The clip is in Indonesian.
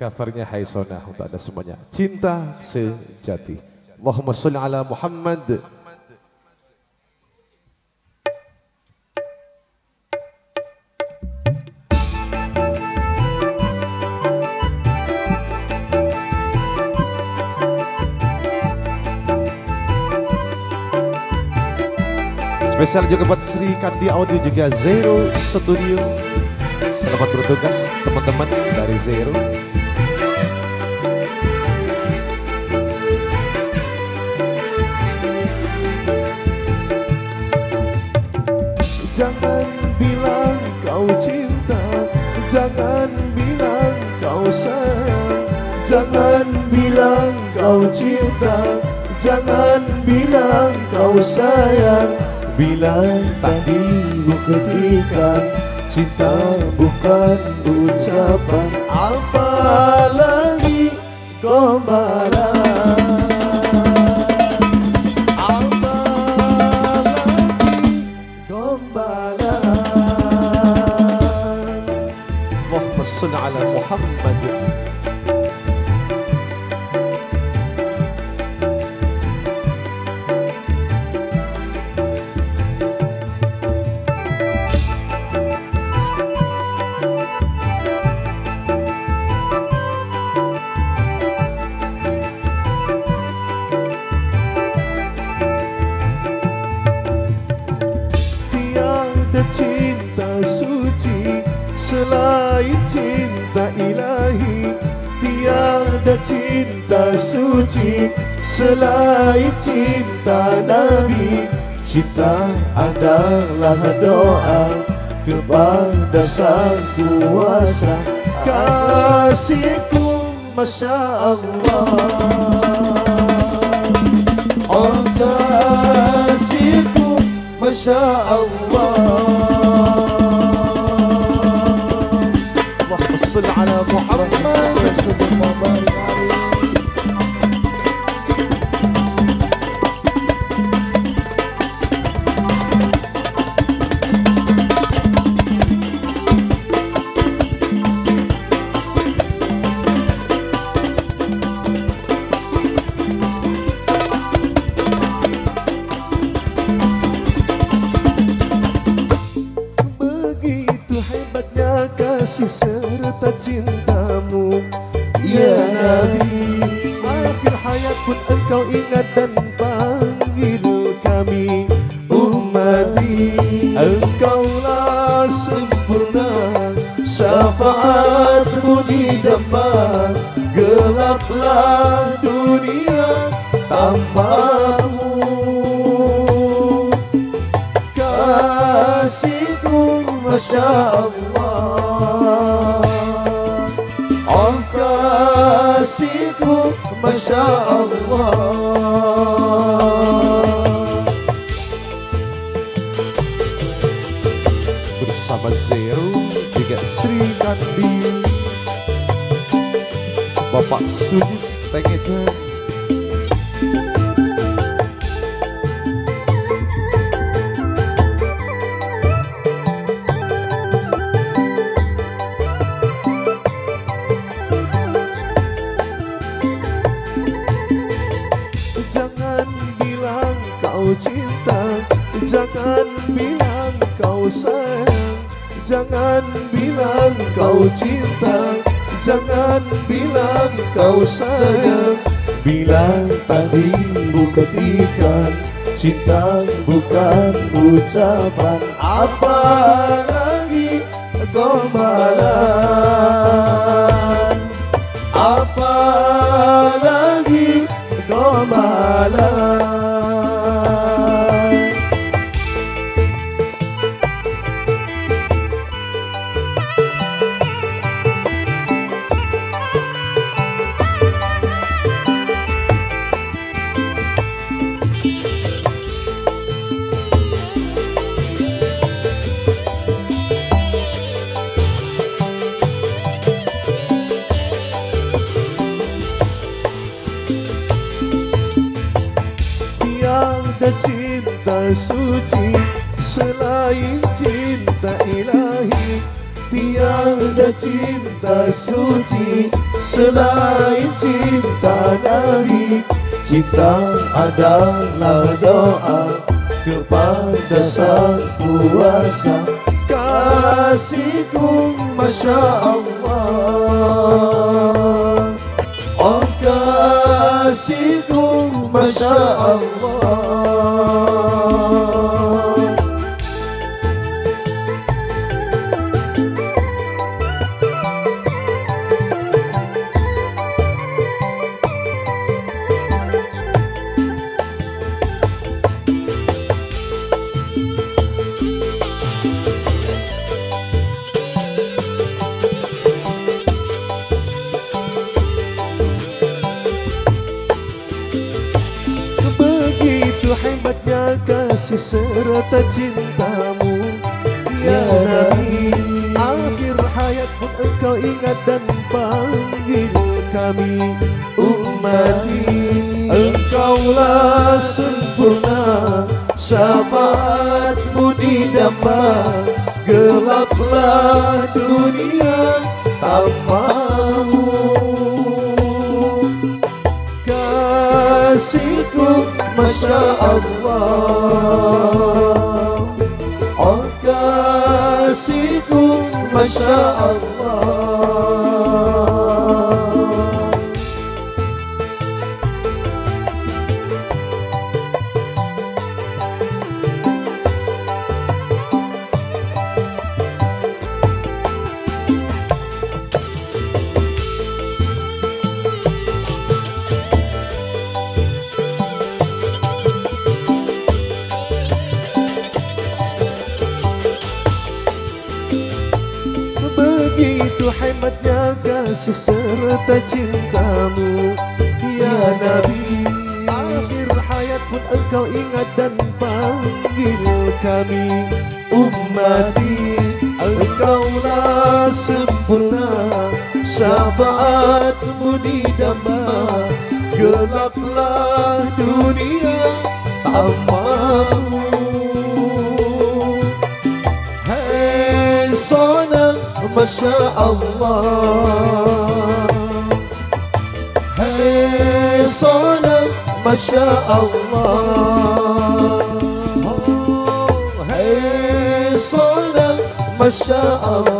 Covernya Haisona untuk Anda semuanya. Cinta sejati. Allahumma salli ala Muhammad. Spesial juga buat Sri Kandi Audio juga Zero Studio. Selamat bertugas teman-teman dari Zero. Jangan bilang kau cinta, jangan bilang kau sayang, jangan bilang kau cinta, jangan bilang kau sayang. Bila tadi buktikan cinta bukan ucapan, apalagi gombalan. Allahumma salli ala selain cinta ilahi Tiada cinta suci. Selain cinta Nabi Cinta adalah doa. Kepada sang kuasa Kasihku Masya Allah. Oh kasihku Masya Allah Allahumma salli ala Muhammad Sallallahu barik alaihi. Serta cintamu. Ya Nabi Akhir hayat pun engkau ingat dan panggil kami. Ummati Engkaulah sempurna. Syafaatmu di depan Gelaplah dunia tanpamu. Kasihku Masya Allah kasihku Masya Allah. Bersama Zero juga Sri Kandi Bapak Sujud Pengetan Jangan bilang kau cinta Jangan bilang kau sayang. Bilang tadi buktikan Cinta bukan ucapan. Apalagi gombalan suci selain cinta ilahi Tiada cinta suci selain cinta Nabi. Cinta adalah doa kepada sang kuasa. Kasihku Masya Allah. Oh kasihku Masya Allah kasih serta cintamu. Ya Nabi Akhir hayat pun engkau ingat dan panggil kami. Ummati Engkaulah sempurna. Syafaatmu didamba Gelaplah dunia tanpamu Kasihku Masya Allah Oh kasihku Masya Allah Begitu hebatnya kasih serta cintamu. Ya Nabi Akhir hayat pun engkau ingat dan panggil kami. Ummati Engkaulah sempurna. Syafaatmu didamba Gelaplah dunia tanpamu Hei sonang Masya Allah Hei sonang Masya Allah oh, Hei sonang Masya Allah